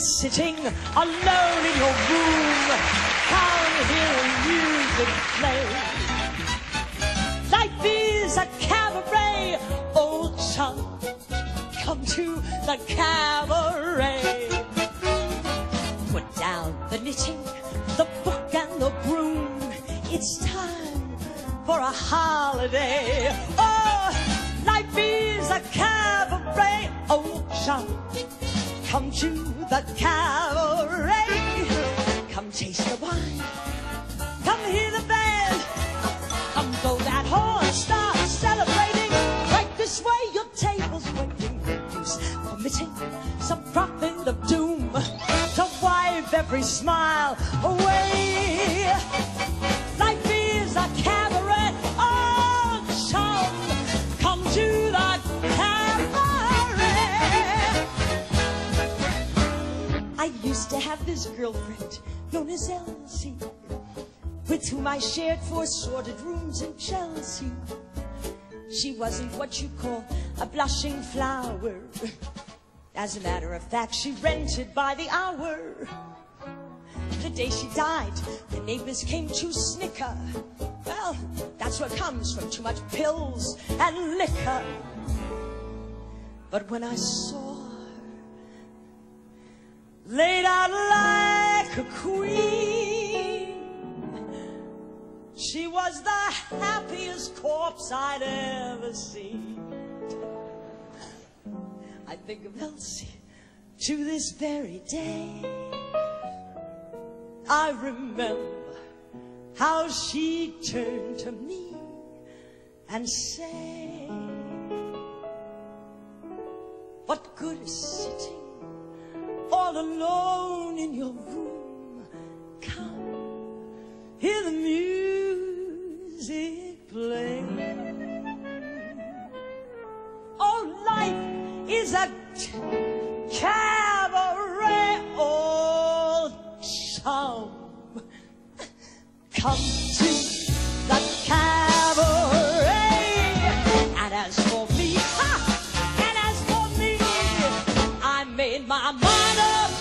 sitting alone in your room. Come hear music play. Life is a cabaret, old chum. Come to the cabaret. Put down the knitting, the book and the broom. It's time for a holiday. Oh, life is a cabaret, old chum. Come to the cabaret. Come chase the wine. Come hear the band. Come blow that horn. Start celebrating. Right this way, your table's waiting. Use permitting some prophet of doom to wipe every smile away. Have this girlfriend known as Elsie, with whom I shared four sordid rooms in Chelsea. She wasn't what you call a blushing flower. As a matter of fact, she rented by the hour. The day she died, the neighbors came to snicker. Well, that's what comes from too much pills and liquor. But when I saw laid out like a queen. She was the happiest corpse I'd ever seen. I think of Elsie to this very day. I remember how she turned to me and said, What good is sitting all alone in your room. Come, hear the music play. Oh, life is a cabaret, old chum. Come my bottle.